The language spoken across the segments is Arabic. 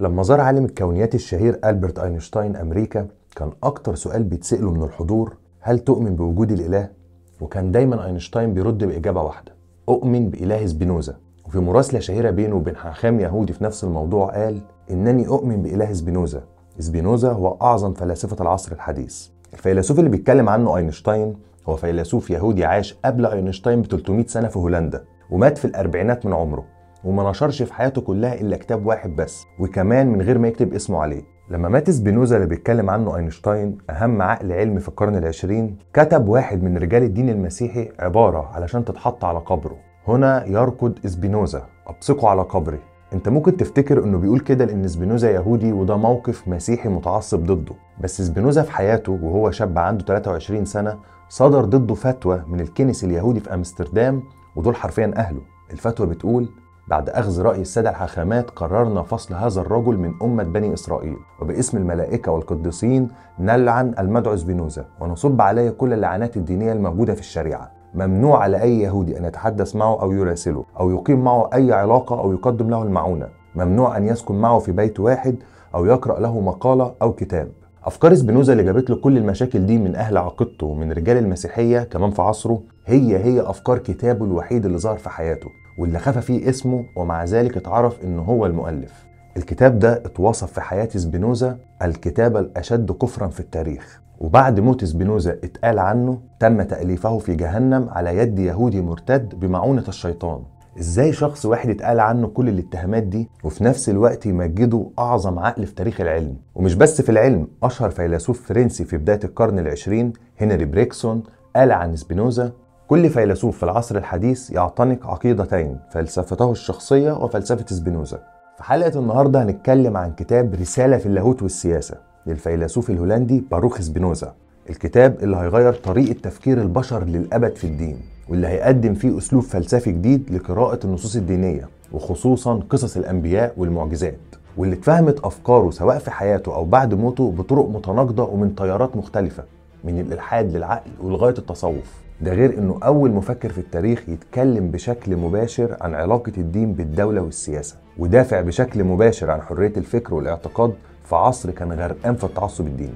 لما زار عالم الكونيات الشهير ألبرت أينشتاين أمريكا كان أكتر سؤال بيتسأله من الحضور هل تؤمن بوجود الإله؟ وكان دايما أينشتاين بيرد بإجابة واحدة أؤمن بإله سبينوزا. وفي مراسلة شهيرة بينه وبين حاخام يهودي في نفس الموضوع قال إنني أؤمن بإله سبينوزا. سبينوزا هو أعظم فلاسفة العصر الحديث. الفيلسوف اللي بيتكلم عنه أينشتاين هو فيلسوف يهودي عاش قبل أينشتاين ب 300 سنة في هولندا ومات في الأربعينات من عمره. وما نشرش في حياته كلها إلا كتاب واحد بس وكمان من غير ما يكتب اسمه عليه. لما مات سبينوزا اللي بيتكلم عنه أينشتاين أهم عقل علمي في القرن العشرين كتب واحد من رجال الدين المسيحي عبارة علشان تتحط على قبره. هنا يرقد سبينوزا أبصقوا على قبري. أنت ممكن تفتكر إنه بيقول كده لأن سبينوزا يهودي وده موقف مسيحي متعصب ضده. بس سبينوزا في حياته وهو شاب عنده 23 سنة صدر ضده فتوى من الكنيس اليهودي في أمستردام ودول حرفيا أهله. الفتوى بتقول بعد أخذ رأي السادة الحاخامات قررنا فصل هذا الرجل من أمة بني إسرائيل وباسم الملائكة والقديسين نلعن المدعو سبينوزا ونصب عليه كل اللعنات الدينية الموجودة في الشريعة. ممنوع على أي يهودي أن يتحدث معه أو يراسله أو يقيم معه أي علاقة أو يقدم له المعونة. ممنوع أن يسكن معه في بيت واحد أو يقرأ له مقالة أو كتاب. أفكار سبينوزا اللي جابت له كل المشاكل دي من أهل عقيدته ومن رجال المسيحية كمان في عصره هي هي أفكار كتابه الوحيد اللي ظهر في حياته. واللي خفى فيه اسمه ومع ذلك اتعرف إنه هو المؤلف. الكتاب ده اتوصف في حياة سبينوزا الكتاب الأشد كفرا في التاريخ. وبعد موت سبينوزا اتقال عنه تم تأليفه في جهنم على يد يهودي مرتد بمعونة الشيطان. إزاي شخص واحد اتقال عنه كل الاتهامات دي وفي نفس الوقت يمجده أعظم عقل في تاريخ العلم؟ ومش بس في العلم أشهر فيلسوف فرنسي في بداية القرن العشرين هنري برجسون قال عن سبينوزا كل فيلسوف في العصر الحديث يعتنق عقيدتين فلسفته الشخصية وفلسفة سبينوزا. في حلقة النهارده هنتكلم عن كتاب رسالة في اللاهوت والسياسة للفيلسوف الهولندي باروخ سبينوزا. الكتاب اللي هيغير طريقة تفكير البشر للأبد في الدين واللي هيقدم فيه أسلوب فلسفي جديد لقراءة النصوص الدينية وخصوصا قصص الأنبياء والمعجزات. واللي اتفهمت أفكاره سواء في حياته أو بعد موته بطرق متناقضة ومن تيارات مختلفة من الإلحاد للعقل ولغاية التصوف. ده غير إنه أول مفكر في التاريخ يتكلم بشكل مباشر عن علاقة الدين بالدولة والسياسة ودافع بشكل مباشر عن حرية الفكر والاعتقاد في عصر كان غرقان في التعصب الديني.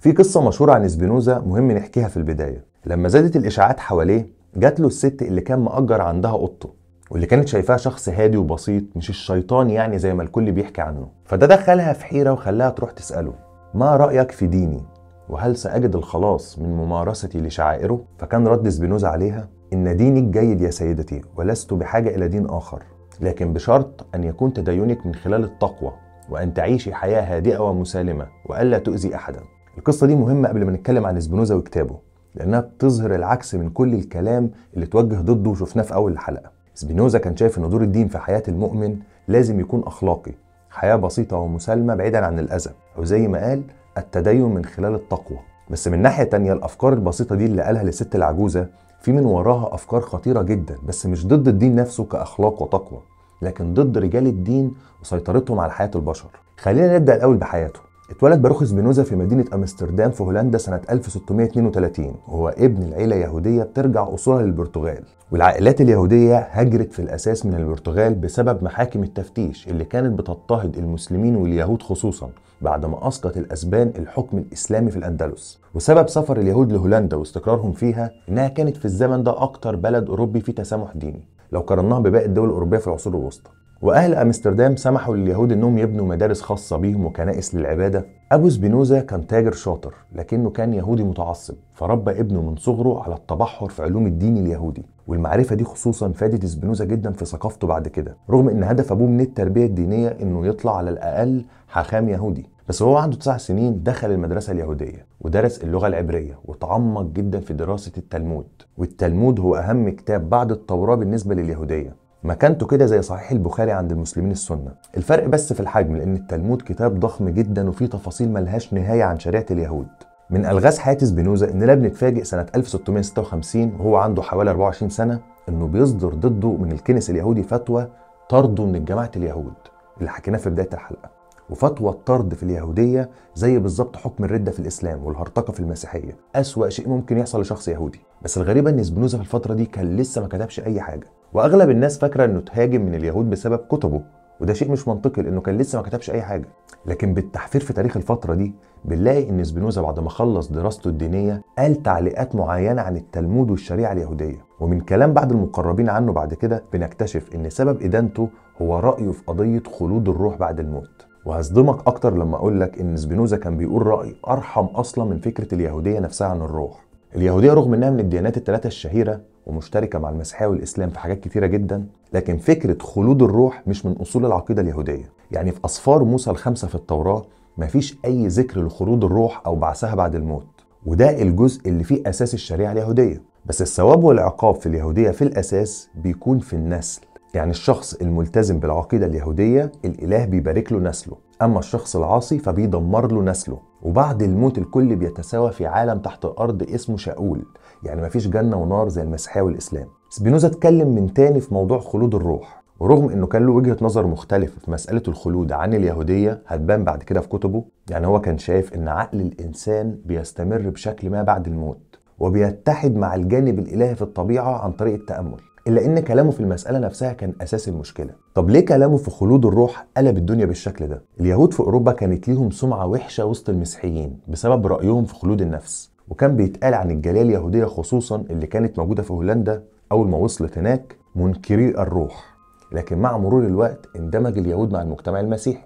في قصة مشهورة عن سبينوزا مهم نحكيها في البداية. لما زادت الإشاعات حواليه جات له الست اللي كان مأجر عندها أوضته واللي كانت شايفاه شخص هادي وبسيط مش الشيطان يعني زي ما الكل بيحكي عنه. فده دخلها في حيرة وخلاها تروح تسأله ما رأيك في ديني؟ وهل سأجد الخلاص من ممارستي لشعائره؟ فكان رد سبينوزا عليها إن دينك جيد يا سيدتي ولست بحاجة إلى دين آخر لكن بشرط أن يكون تدينك من خلال التقوى وأن تعيشي حياة هادئة ومسالمة وألا تؤذي أحدا. القصة دي مهمة قبل ما نتكلم عن سبينوزا وكتابه لأنها بتظهر العكس من كل الكلام اللي توجه ضده وشفناه في أول الحلقة. سبينوزا كان شايف إن دور الدين في حياة المؤمن لازم يكون أخلاقي حياة بسيطة ومسالمة بعيدا عن الأذى أو زي ما قال التدين من خلال التقوى. بس من ناحية تانية الأفكار البسيطة دي اللي قالها للست العجوزة في من وراها أفكار خطيرة جدا بس مش ضد الدين نفسه كأخلاق وتقوى لكن ضد رجال الدين وسيطرتهم على حياة البشر. خلينا نبدأ الأول بحياته. اتولد باروخ سبينوزا في مدينة أمستردام في هولندا سنة 1632 وهو ابن العيلة يهودية بترجع أصولها للبرتغال. والعائلات اليهودية هجرت في الأساس من البرتغال بسبب محاكم التفتيش اللي كانت بتضطهد المسلمين واليهود خصوصا بعد ما أسقط الأسبان الحكم الإسلامي في الأندلس. وسبب سفر اليهود لهولندا واستقرارهم فيها إنها كانت في الزمن ده أكتر بلد أوروبي فيه تسامح ديني. لو قارناها بباقي الدول الأوروبية في العصور الوسطى. وأهل أمستردام سمحوا لليهود إنهم يبنوا مدارس خاصة بيهم وكنائس للعبادة. أبو سبينوزا كان تاجر شاطر لكنه كان يهودي متعصب فربى ابنه من صغره على التبحر في علوم الدين اليهودي. والمعرفة دي خصوصا فادت سبينوزا جدا في ثقافته بعد كده رغم إن هدف أبوه من التربية الدينية إنه يطلع على الأقل حاخام يهودي. بس وهو عنده تسع سنين دخل المدرسة اليهودية ودرس اللغة العبرية وتعمق جدا في دراسة التلمود. والتلمود هو أهم كتاب بعد التوراة بالنسبة لليهودية. مكانته كده زي صحيح البخاري عند المسلمين السنة. الفرق بس في الحجم لأن التلمود كتاب ضخم جدا وفيه تفاصيل ملهاش نهاية عن شريعة اليهود. من ألغاز حياة سبينوزا إننا بنتفاجئ سنة 1656 وهو عنده حوالي 24 سنة إنه بيصدر ضده من الكنس اليهودي فتوى طرده من جماعة اليهود. اللي حكيناه في بداية الحلقة. وفتوى الطرد في اليهودية زي بالظبط حكم الردة في الإسلام والهرطقة في المسيحية. أسوأ شيء ممكن يحصل لشخص يهودي. بس الغريبة إن سبينوزا في الفترة دي كان لسه ما كتبش أي حاجة. وأغلب الناس فاكرة إنه تهاجم من اليهود بسبب كتبه وده شيء مش منطقي لأنه كان لسه ما كتبش أي حاجة. لكن بالتحفير في تاريخ الفترة دي بنلاقي إن سبينوزا بعد ما خلص دراسته الدينية قال تعليقات معينة عن التلمود والشريعة اليهودية. ومن كلام بعض المقربين عنه بعد كده بنكتشف إن سبب إدانته هو رأيه في قضية خلود الروح بعد الموت. وهصدمك أكتر لما أقول لك إن سبينوزا كان بيقول رأي أرحم أصلا من فكرة اليهودية نفسها عن الروح. اليهودية رغم إنها من الديانات الثلاثه الشهيرة ومشتركة مع المسيحية والإسلام في حاجات كتيرة جدا لكن فكرة خلود الروح مش من أصول العقيدة اليهودية. يعني في اسفار موسى الخمسة في التوراة مفيش أي ذكر لخلود الروح أو بعثها بعد الموت. وده الجزء اللي فيه أساس الشريعة اليهودية. بس الثواب والعقاب في اليهودية في الأساس بيكون في النسل. يعني الشخص الملتزم بالعقيدة اليهودية الإله بيبارك له نسله أما الشخص العاصي فبيدمر له نسله. وبعد الموت الكل بيتساوى في عالم تحت الأرض اسمه شاول يعني مفيش جنة ونار زي المسيحية والإسلام. سبينوزا اتكلم من تاني في موضوع خلود الروح. ورغم إنه كان له وجهة نظر مختلفة في مسألة الخلود عن اليهودية هتبان بعد كده في كتبه يعني هو كان شايف إن عقل الإنسان بيستمر بشكل ما بعد الموت وبيتحد مع الجانب الإلهي في الطبيعة عن طريق التأمل. إلا إن كلامه في المسألة نفسها كان أساس المشكلة. طب ليه كلامه في خلود الروح قلب الدنيا بالشكل ده؟ اليهود في أوروبا كانت ليهم سمعة وحشة وسط المسيحيين بسبب رأيهم في خلود النفس. وكان بيتقال عن الجالية اليهودية خصوصا اللي كانت موجودة في هولندا أول ما وصلت هناك منكري الروح. لكن مع مرور الوقت اندمج اليهود مع المجتمع المسيحي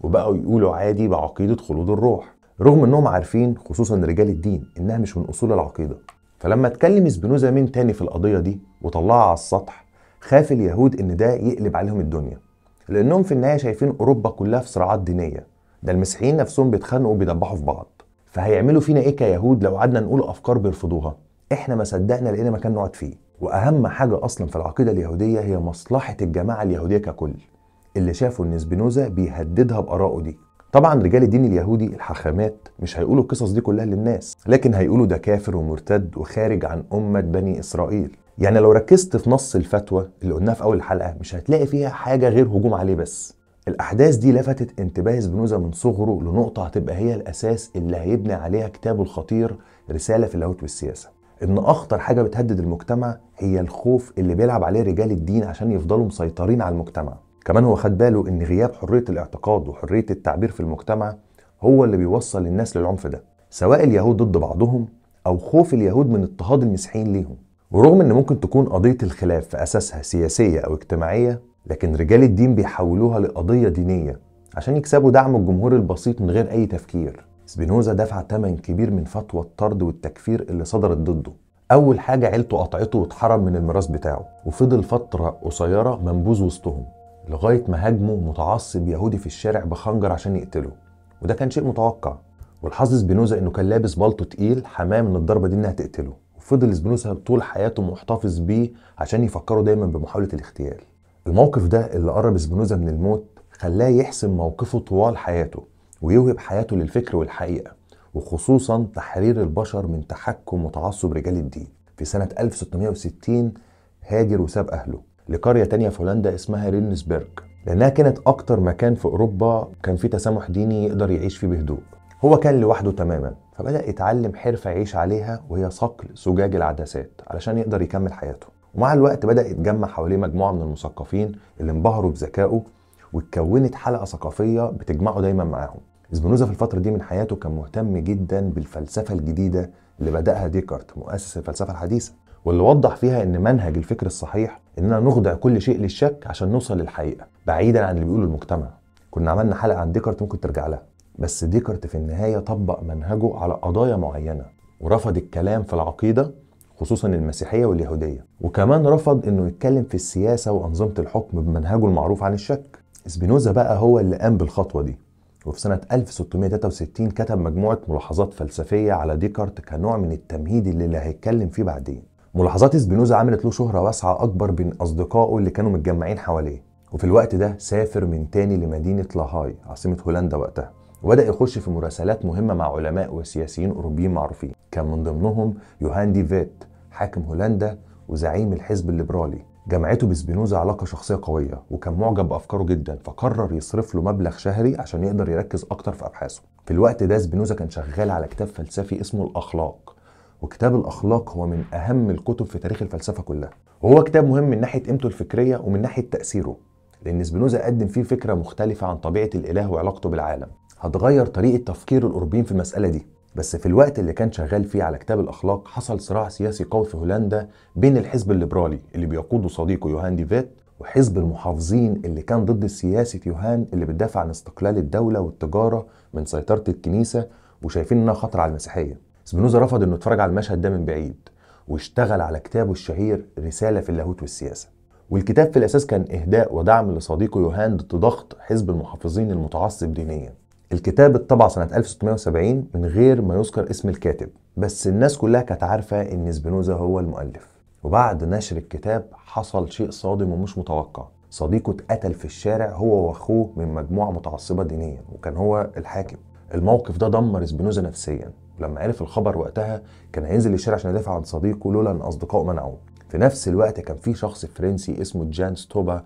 وبقوا يقولوا عادي بعقيدة خلود الروح. رغم إنهم عارفين خصوصا رجال الدين إنها مش من أصول العقيدة. فلما اتكلم سبينوزا من تاني في القضية دي وطلعها على السطح خاف اليهود إن ده يقلب عليهم الدنيا لأنهم في النهاية شايفين أوروبا كلها في صراعات دينية ده المسيحيين نفسهم بيتخانقوا وبيدبحوا في بعض. فهيعملوا فينا إيه كيهود لو قعدنا نقول أفكار بيرفضوها؟ إحنا ما صدقنا لقينا مكان نقعد فيه. وأهم حاجة أصلا في العقيدة اليهودية هي مصلحة الجماعة اليهودية ككل اللي شافوا إن سبينوزا بيهددها بآرائه دي. طبعا رجال الدين اليهودي الحاخامات مش هيقولوا القصص دي كلها للناس لكن هيقولوا ده كافر ومرتد وخارج عن أمة بني إسرائيل. يعني لو ركزت في نص الفتوى اللي قلناها في أول الحلقة مش هتلاقي فيها حاجة غير هجوم عليه بس. الأحداث دي لفتت انتباه سبينوزا من صغره لنقطة هتبقى هي الأساس اللي هيبني عليها كتابه الخطير رسالة في اللاهوت والسياسة. إن أخطر حاجة بتهدد المجتمع هي الخوف اللي بيلعب عليه رجال الدين عشان يفضلوا مسيطرين على المجتمع. كمان هو خد باله إن غياب حرية الاعتقاد وحرية التعبير في المجتمع هو اللي بيوصل الناس للعنف ده سواء اليهود ضد بعضهم أو خوف اليهود من اضطهاد المسيحيين ليهم. ورغم إن ممكن تكون قضية الخلاف في أساسها سياسية أو اجتماعية لكن رجال الدين بيحولوها لقضية دينية عشان يكسبوا دعم الجمهور البسيط من غير أي تفكير. سبينوزا دفع ثمن كبير من فتوى الطرد والتكفير اللي صدرت ضده. أول حاجة عيلته قطعته واتحرم من الميراث بتاعه وفضل فترة قصيرة منبوذ وسطهم. لغاية ما هاجمه متعصب يهودي في الشارع بخنجر عشان يقتله. وده كان شيء متوقع. والحظ سبينوزا إنه كان لابس بالطو تقيل حماه من الضربة دي إنها تقتله. وفضل سبينوزا طول حياته محتفظ بيه عشان يفكروا دايما بمحاولة الاغتيال. الموقف ده اللي قرب سبينوزا من الموت خلاه يحسم موقفه طوال حياته ويوهب حياته للفكر والحقيقة وخصوصا تحرير البشر من تحكم وتعصب رجال الدين. في سنة 1660 هاجر وساب أهله. لقرية تانية في هولندا اسمها رينسبرج لأنها كانت أكتر مكان في أوروبا كان فيه تسامح ديني يقدر يعيش فيه بهدوء. هو كان لوحده تماما فبدأ يتعلم حرفة يعيش عليها وهي صقل زجاج العدسات علشان يقدر يكمل حياته. ومع الوقت بدأ يتجمع حواليه مجموعة من المثقفين اللي انبهروا بذكائه واتكونت حلقة ثقافية بتجمعه دايما معاهم. سبينوزا في الفترة دي من حياته كان مهتم جدا بالفلسفة الجديدة اللي بدأها ديكارت مؤسس الفلسفة الحديثة. واللي وضح فيها إن منهج الفكر الصحيح إننا نخضع كل شيء للشك عشان نوصل للحقيقة بعيدا عن اللي بيقوله المجتمع. كنا عملنا حلقة عن ديكارت ممكن ترجع لها بس ديكارت في النهاية طبق منهجه على قضايا معينة ورفض الكلام في العقيدة خصوصا المسيحية واليهودية. وكمان رفض إنه يتكلم في السياسة وأنظمة الحكم بمنهجه المعروف عن الشك. سبينوزا بقى هو اللي قام بالخطوة دي. وفي سنة 1663 كتب مجموعة ملاحظات فلسفية على ديكارت كنوع من التمهيد اللي هيتكلم فيه بعدين. ملاحظات سبينوزا عملت له شهرة واسعة أكبر بين أصدقائه اللي كانوا متجمعين حواليه. وفي الوقت ده سافر من تاني لمدينة لاهاي عاصمة هولندا وقتها. وبدأ يخش في مراسلات مهمة مع علماء وسياسيين أوروبيين معروفين. كان من ضمنهم يوهان دي فيت حاكم هولندا وزعيم الحزب الليبرالي. جمعته بسبينوزا علاقة شخصية قوية وكان معجب بأفكاره جدا فقرر يصرف له مبلغ شهري عشان يقدر يركز أكتر في أبحاثه. في الوقت ده سبينوزا كان شغال على كتاب فلسفي اسمه الأخلاق. وكتاب الأخلاق هو من أهم الكتب في تاريخ الفلسفة كلها. وهو كتاب مهم من ناحية قيمته الفكرية ومن ناحية تأثيره لأن سبينوزا قدم فيه فكرة مختلفة عن طبيعة الإله وعلاقته بالعالم. هتغير طريقة تفكير الأوروبيين في المسألة دي. بس في الوقت اللي كان شغال فيه على كتاب الأخلاق حصل صراع سياسي قوي في هولندا بين الحزب الليبرالي اللي بيقوده صديقه يوهان دي فيت وحزب المحافظين اللي كان ضد سياسة يوهان اللي بتدافع عن استقلال الدولة والتجارة من سيطرة الكنيسة وشايفين إنها خطر على المسيحية. سبينوزا رفض إنه يتفرج على المشهد ده من بعيد واشتغل على كتابه الشهير رسالة في اللاهوت والسياسة. والكتاب في الأساس كان إهداء ودعم لصديقه يوهان ضد ضغط حزب المحافظين المتعصب دينيا. الكتاب اتطبع سنة 1670 من غير ما يذكر اسم الكاتب بس الناس كلها كانت عارفة إن سبينوزا هو المؤلف. وبعد نشر الكتاب حصل شيء صادم ومش متوقع. صديقه اتقتل في الشارع هو وأخوه من مجموعة متعصبة دينيا وكان هو الحاكم. الموقف ده دمر سبينوزا نفسيا. ولما عرف الخبر وقتها كان هينزل الشارع عشان يدافع عن صديقه لولا أن أصدقائه منعوه. في نفس الوقت كان في شخص فرنسي اسمه جان ستوبا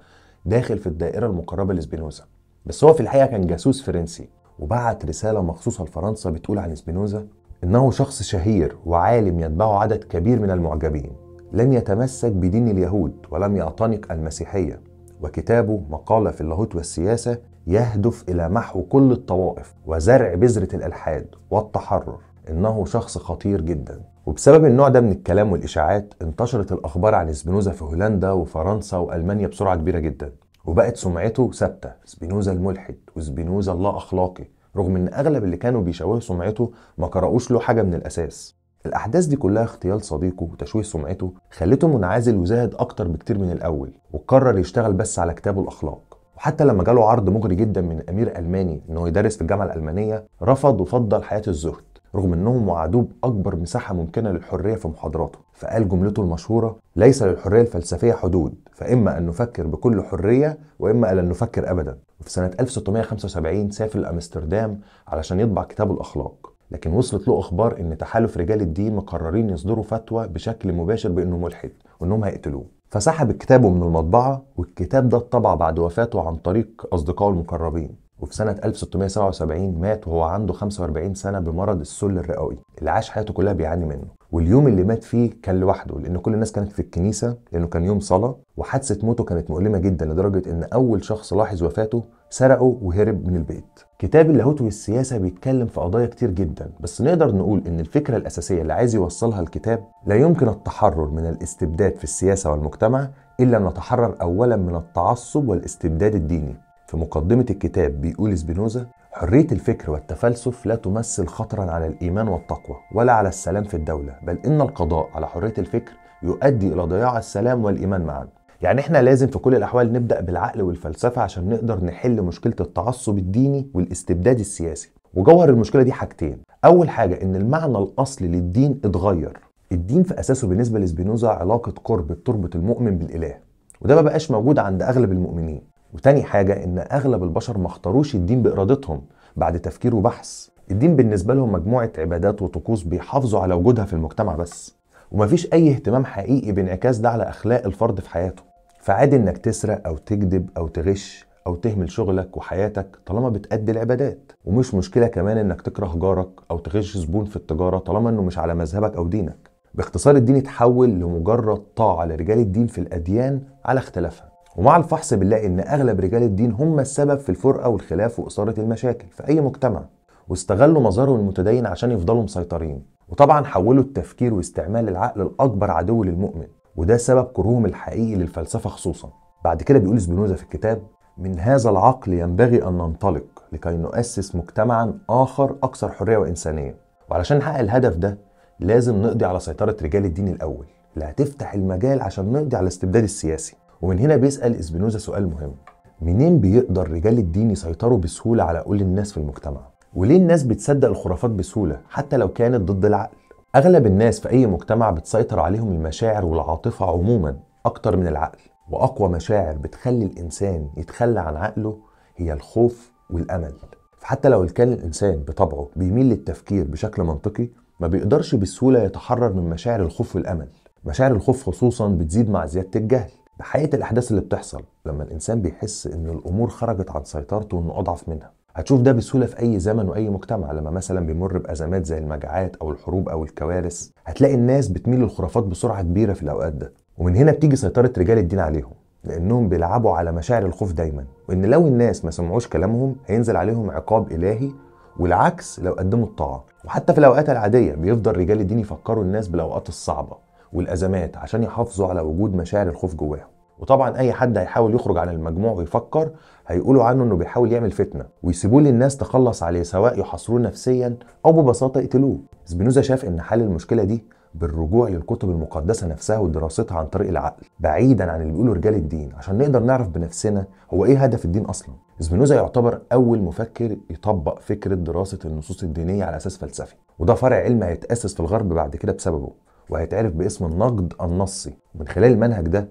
داخل في الدائرة المقربة لسبينوزا بس هو في الحقيقة كان جاسوس فرنسي وبعت رسالة مخصوصة لفرنسا بتقول عن سبينوزا إنه شخص شهير وعالم يتبعه عدد كبير من المعجبين. لم يتمسك بدين اليهود ولم يعتنق المسيحية وكتابه مقالة في اللاهوت والسياسة يهدف إلى محو كل الطوائف وزرع بذرة الإلحاد والتحرر. إنه شخص خطير جدا. وبسبب النوع ده من الكلام والإشاعات انتشرت الأخبار عن سبينوزا في هولندا وفرنسا وألمانيا بسرعة كبيرة جدا. وبقت سمعته ثابتة سبينوزا الملحد وسبينوزا الله أخلاقي. رغم إن أغلب اللي كانوا بيشوهوا سمعته ما قرأوش له حاجة من الأساس. الأحداث دي كلها اغتيال صديقه وتشويه سمعته خلته منعزل وزاهد أكتر بكتير من الأول وقرر يشتغل بس على كتابه الأخلاق. وحتى لما جاله عرض مغري جدا من أمير ألماني إنه يدرس في الجامعة الألمانية رفض وفضل حياة الزهد. رغم إنهم وعدوه بأكبر مساحة ممكنة للحرية في محاضراته. فقال جملته المشهورة ليس للحرية الفلسفية حدود فإما أن نفكر بكل حرية وإما أن نفكر ابدا. وفي سنة 1675 سافر لأمستردام علشان يطبع كتاب الأخلاق. لكن وصلت له أخبار إن تحالف رجال الدين مقررين يصدروا فتوى بشكل مباشر بأنه ملحد وإنهم هيقتلوه. فسحب كتابه من المطبعة والكتاب ده اتطبع بعد وفاته عن طريق أصدقائه المقربين. وفي سنة 1677 مات وهو عنده 45 سنة بمرض السل الرئوي اللي عاش حياته كلها بيعاني منه. واليوم اللي مات فيه كان لوحده لأن كل الناس كانت في الكنيسة لأنه كان يوم صلاة وحادثة موته كانت مؤلمة جدا لدرجة إن أول شخص لاحظ وفاته سرقه وهرب من البيت. كتاب اللاهوت والسياسة بيتكلم في قضايا كتير جدا بس نقدر نقول إن الفكرة الأساسية اللي عايز يوصلها الكتاب لا يمكن التحرر من الاستبداد في السياسة والمجتمع إلا أن نتحرر أولا من التعصب والاستبداد الديني. في مقدمة الكتاب بيقول سبينوزا حرية الفكر والتفلسف لا تمثل خطرا على الإيمان والتقوى ولا على السلام في الدولة بل إن القضاء على حرية الفكر يؤدي إلى ضياع السلام والإيمان معا. يعني إحنا لازم في كل الأحوال نبدأ بالعقل والفلسفة عشان نقدر نحل مشكلة التعصب الديني والاستبداد السياسي. وجوهر المشكلة دي حاجتين. أول حاجة إن المعنى الأصلي للدين اتغير. الدين في أساسه بالنسبة لسبينوزا علاقة قرب بتربط المؤمن بالإله وده ما بقاش موجود عند أغلب المؤمنين. وتاني حاجة إن أغلب البشر ما اختاروش الدين بإرادتهم بعد تفكير وبحث. الدين بالنسبة لهم مجموعة عبادات وطقوس بيحافظوا على وجودها في المجتمع بس. ومفيش أي اهتمام حقيقي بانعكاس ده على أخلاق الفرد في حياته. فعادي إنك تسرق أو تكذب أو تغش أو تهمل شغلك وحياتك طالما بتأدي العبادات. ومش مشكلة كمان إنك تكره جارك أو تغش زبون في التجارة طالما إنه مش على مذهبك أو دينك. باختصار الدين اتحول لمجرد طاعة لرجال الدين في الأديان على اختلافها. ومع الفحص بنلاقي إن أغلب رجال الدين هم السبب في الفرقة والخلاف وإثارة المشاكل في أي مجتمع. واستغلوا مظهرهم المتدين عشان يفضلوا مسيطرين. وطبعا حولوا التفكير واستعمال العقل الأكبر عدو للمؤمن. وده سبب كرههم الحقيقي للفلسفة خصوصا. بعد كده بيقول سبينوزا في الكتاب من هذا العقل ينبغي أن ننطلق لكي نؤسس مجتمعا آخر أكثر حرية وإنسانية. وعلشان نحقق الهدف ده لازم نقضي على سيطرة رجال الدين الأول. اللي هتفتح المجال عشان نقضي على الاستبداد السياسي. ومن هنا بيسأل إسبينوزا سؤال مهم. منين بيقدر رجال الدين يسيطروا بسهولة على كل الناس في المجتمع؟ وليه الناس بتصدق الخرافات بسهولة حتى لو كانت ضد العقل؟ أغلب الناس في أي مجتمع بتسيطر عليهم المشاعر والعاطفة عموما أكتر من العقل. وأقوى مشاعر بتخلي الإنسان يتخلى عن عقله هي الخوف والأمل. فحتى لو كان الإنسان بطبعه بيميل للتفكير بشكل منطقي ما بيقدرش بسهولة يتحرر من مشاعر الخوف والأمل. مشاعر الخوف خصوصا بتزيد مع زيادة الجهل. بحقيقة الأحداث اللي بتحصل لما الإنسان بيحس إن الأمور خرجت عن سيطرته وانه أضعف منها. هتشوف ده بسهولة في أي زمن وأي مجتمع لما مثلا بيمر بأزمات زي المجاعات أو الحروب أو الكوارث هتلاقي الناس بتميل للخرافات بسرعة كبيرة في الأوقات ده. ومن هنا بتيجي سيطرة رجال الدين عليهم لأنهم بيلعبوا على مشاعر الخوف دايما. وإن لو الناس ما سمعوش كلامهم هينزل عليهم عقاب إلهي والعكس لو قدموا الطاعة. وحتى في الأوقات العادية بيفضل رجال الدين يفكروا الناس بالأوقات الصعبة. والأزمات عشان يحافظوا على وجود مشاعر الخوف جواهم. وطبعا أي حد هيحاول يخرج عن المجموع ويفكر هيقولوا عنه إنه بيحاول يعمل فتنة ويسيبوه للناس تخلص عليه سواء يحاصروه نفسيا أو ببساطة يقتلوه. سبينوزا شاف إن حل المشكلة دي بالرجوع للكتب المقدسة نفسها ودراستها عن طريق العقل بعيدا عن اللي بيقوله رجال الدين. عشان نقدر نعرف بنفسنا هو إيه هدف الدين أصلا. سبينوزا يعتبر أول مفكر يطبق فكرة دراسة النصوص الدينية على أساس فلسفي وده فرع علم هيتأسس في الغرب بعد كده بسببه. وهيتعرف باسم النقد النصي. ومن خلال المنهج ده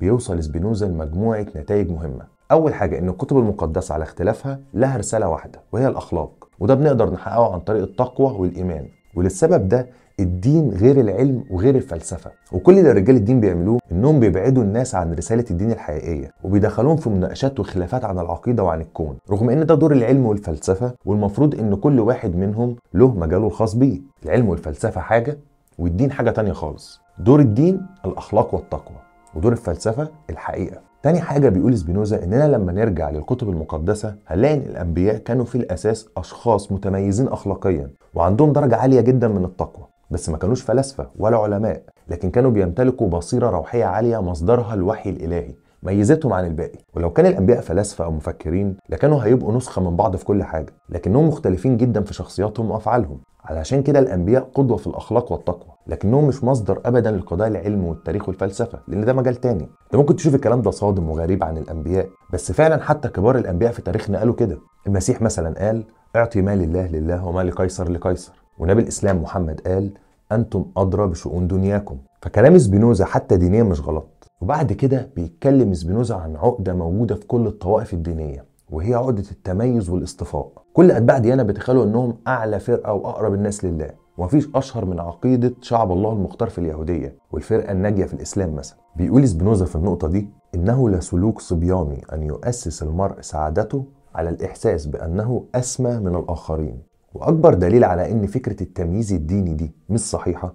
بيوصل سبينوزا لمجموعة نتائج مهمة. أول حاجة إن الكتب المقدسة على اختلافها لها رسالة واحدة وهي الأخلاق. وده بنقدر نحققه عن طريق التقوى والإيمان. وللسبب ده الدين غير العلم وغير الفلسفة. وكل اللي رجال الدين بيعملوه إنهم بيبعدوا الناس عن رسالة الدين الحقيقية وبيدخلوهم في مناقشات وخلافات عن العقيدة وعن الكون. رغم إن ده دور العلم والفلسفة والمفروض إن كل واحد منهم له مجاله الخاص بيه. العلم والفلسفة حاجة والدين حاجة تانية خالص. دور الدين الأخلاق والتقوى ودور الفلسفة الحقيقة. تاني حاجة بيقول سبينوزا إننا لما نرجع للكتب المقدسة هنلاقي إن الأنبياء كانوا في الأساس أشخاص متميزين أخلاقيا وعندهم درجة عالية جدا من التقوى بس ما كانوش فلاسفة ولا علماء لكن كانوا بيمتلكوا بصيرة روحية عالية مصدرها الوحي الإلهي. ميزتهم عن الباقي. ولو كان الأنبياء فلاسفة أو مفكرين لكانوا هيبقوا نسخة من بعض في كل حاجة لكنهم مختلفين جدا في شخصياتهم وأفعالهم. علشان كده الأنبياء قدوة في الأخلاق والتقوى لكنهم مش مصدر ابدا لقضايا العلم والتاريخ والفلسفة لأن ده مجال تاني. أنت ممكن تشوف الكلام ده صادم وغريب عن الأنبياء بس فعلا حتى كبار الأنبياء في تاريخنا قالوا كده. المسيح مثلا قال أعطي ما لله لله وما لقيصر لقيصر. ونبي الإسلام محمد قال أنتم أدرى بشؤون دنياكم. فكلام سبينوزا حتى دينيا مش غلط. وبعد كده بيتكلم سبينوزا عن عقدة موجودة في كل الطوائف الدينية وهي عقدة التميز والاصطفاء كل أتباع ديانة بيتخيلوا إنهم أعلى فرقة وأقرب الناس لله. ومفيش أشهر من عقيدة شعب الله المختار في اليهودية والفرقة الناجية في الإسلام مثلا. بيقول سبينوزا في النقطة دي إنه لسلوك صبياني أن يؤسس المرء سعادته على الإحساس بأنه أسمى من الآخرين. وأكبر دليل على إن فكرة التمييز الديني دي مش صحيحة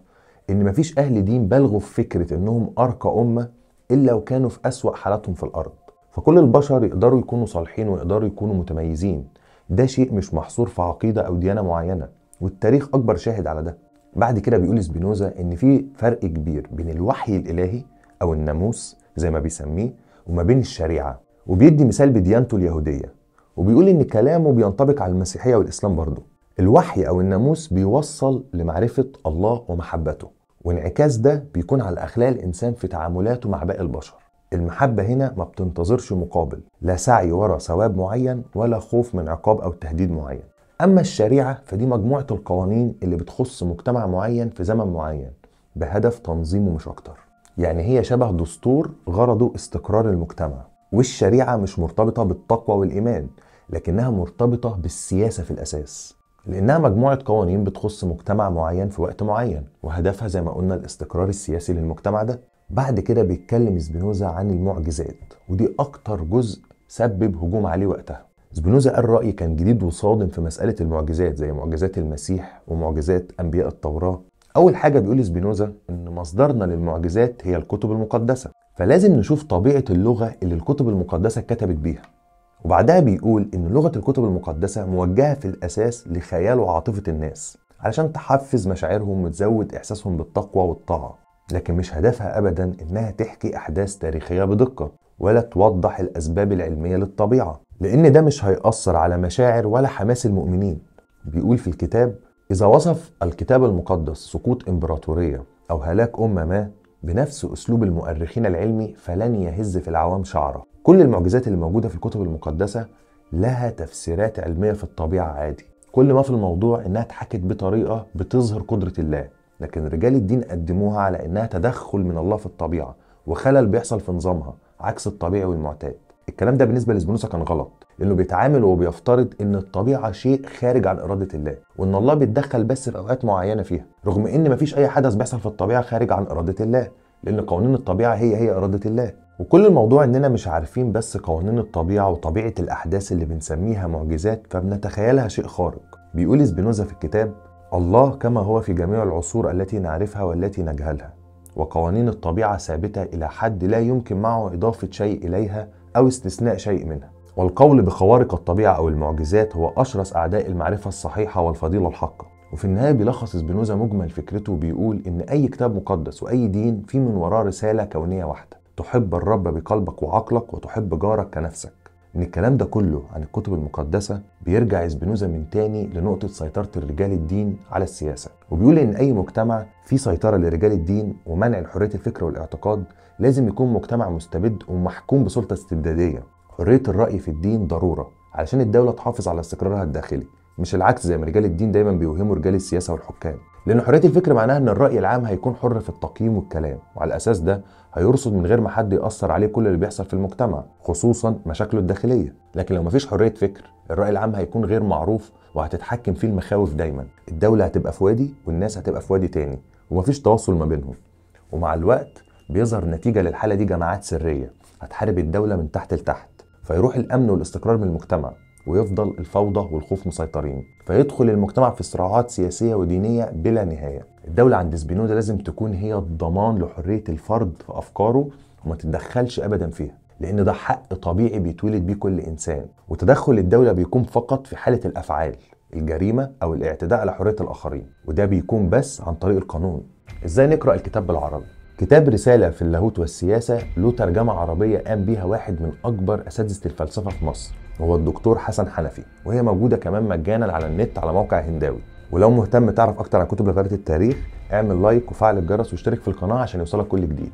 إن مفيش أهل دين بلغوا في فكرة إنهم أرقى أمة إلا وكانوا في أسوأ حالاتهم في الأرض. فكل البشر يقدروا يكونوا صالحين ويقدروا يكونوا متميزين. ده شيء مش محصور في عقيدة أو ديانة معينة. والتاريخ أكبر شاهد على ده. بعد كده بيقول سبينوزا إن في فرق كبير بين الوحي الإلهي أو الناموس زي ما بيسميه وما بين الشريعة. وبيدي مثال بديانته اليهودية. وبيقول إن كلامه بينطبق على المسيحية والإسلام برضه. الوحي أو الناموس بيوصل لمعرفة الله ومحبته. وانعكاس ده بيكون على أخلاق الإنسان في تعاملاته مع باقي البشر. المحبة هنا ما بتنتظرش مقابل لا سعي ورا ثواب معين ولا خوف من عقاب أو تهديد معين. أما الشريعة فدي مجموعة القوانين اللي بتخص مجتمع معين في زمن معين بهدف تنظيمه مش أكتر. يعني هي شبه دستور غرضه استقرار المجتمع والشريعة مش مرتبطة بالتقوى والإيمان لكنها مرتبطة بالسياسة في الأساس. لأنها مجموعة قوانين بتخص مجتمع معين في وقت معين وهدفها زي ما قلنا الاستقرار السياسي للمجتمع ده. بعد كده بيتكلم سبينوزا عن المعجزات ودي أكتر جزء سبب هجوم عليه وقتها. سبينوزا قال رأي كان جديد وصادم في مسألة المعجزات زي معجزات المسيح ومعجزات أنبياء التوراة. أول حاجة بيقول سبينوزا إن مصدرنا للمعجزات هي الكتب المقدسة. فلازم نشوف طبيعة اللغة اللي الكتب المقدسة اتكتبت بيها. وبعدها بيقول إن لغة الكتب المقدسة موجهة في الأساس لخيال وعاطفة الناس علشان تحفز مشاعرهم وتزود إحساسهم بالتقوى والطاعة لكن مش هدفها أبدا إنها تحكي أحداث تاريخية بدقة ولا توضح الأسباب العلمية للطبيعة لأن ده مش هيأثر على مشاعر ولا حماس المؤمنين. بيقول في الكتاب إذا وصف الكتاب المقدس سقوط إمبراطورية أو هلاك أمة ما بنفس أسلوب المؤرخين العلمي فلن يهز في العوام شعرة. كل المعجزات اللي موجودة في الكتب المقدسة لها تفسيرات علمية في الطبيعة عادي. كل ما في الموضوع إنها اتحكت بطريقة بتظهر قدرة الله. لكن رجال الدين قدموها على إنها تدخل من الله في الطبيعة وخلل بيحصل في نظامها عكس الطبيعي والمعتاد. الكلام ده بالنسبة لسبينوسا كان غلط. لأنه بيتعامل وبيفترض إن الطبيعة شيء خارج عن إرادة الله وإن الله بيتدخل بس في أوقات معينة فيها رغم إن مفيش أي حدث بيحصل في الطبيعة خارج عن إرادة الله. لأن قوانين الطبيعة هي هي إرادة الله. وكل الموضوع إننا مش عارفين بس قوانين الطبيعة وطبيعة الأحداث اللي بنسميها معجزات فبنتخيلها شيء خارق. بيقول سبينوزا في الكتاب الله كما هو في جميع العصور التي نعرفها والتي نجهلها وقوانين الطبيعة ثابتة إلى حد لا يمكن معه إضافة شيء إليها أو استثناء شيء منها. والقول بخوارق الطبيعة أو المعجزات هو أشرس أعداء المعرفة الصحيحة والفضيلة الحقة. وفي النهاية بيلخص سبينوزا مجمل فكرته وبيقول إن أي كتاب مقدس وأي دين في من وراه رسالة كونية واحدة. تحب الرب بقلبك وعقلك وتحب جارك كنفسك. إن الكلام ده كله عن الكتب المقدسة بيرجع سبينوزا من تاني لنقطة سيطرة الرجال الدين على السياسة. وبيقول إن أي مجتمع فيه سيطرة لرجال الدين ومنع حرية الفكر والاعتقاد لازم يكون مجتمع مستبد ومحكوم بسلطة استبدادية. حرية الرأي في الدين ضرورة علشان الدولة تحافظ على استقرارها الداخلي. مش العكس زي ما رجال الدين دايما بيوهموا رجال السياسة والحكام. لأن حرية الفكر معناها إن الرأي العام هيكون حر في التقييم والكلام وعلى الاساس ده هيرصد من غير ما حد يأثر عليه كل اللي بيحصل في المجتمع خصوصا مشاكله الداخلية. لكن لو مفيش حرية فكر الرأي العام هيكون غير معروف وهتتحكم فيه المخاوف دايما. الدولة هتبقى في وادي والناس هتبقى في وادي تاني ومفيش تواصل ما بينهم. ومع الوقت بيظهر نتيجة للحالة دي جماعات سرية هتحارب الدولة من تحت لتحت فيروح الأمن والاستقرار من المجتمع. ويفضل الفوضى والخوف مسيطرين. فيدخل المجتمع في صراعات سياسية ودينية بلا نهاية. الدولة عند سبينوزا لازم تكون هي الضمان لحرية الفرد في أفكاره وما تتدخلش أبدا فيها لأن ده حق طبيعي بيتولد بيه كل إنسان. وتدخل الدولة بيكون فقط في حالة الأفعال الجريمة أو الاعتداء على حرية الآخرين. وده بيكون بس عن طريق القانون. إزاي نقرأ الكتاب بالعربي؟ كتاب رسالة في اللاهوت والسياسة له ترجمة عربية قام بيها واحد من أكبر أساتذة الفلسفة في مصر وهو الدكتور حسن حنفي وهي موجودة كمان مجانا على النت على موقع هنداوي. ولو مهتم تعرف أكتر عن كتب لغاية التاريخ اعمل لايك وفعل الجرس واشترك في القناة عشان يوصلك كل جديد.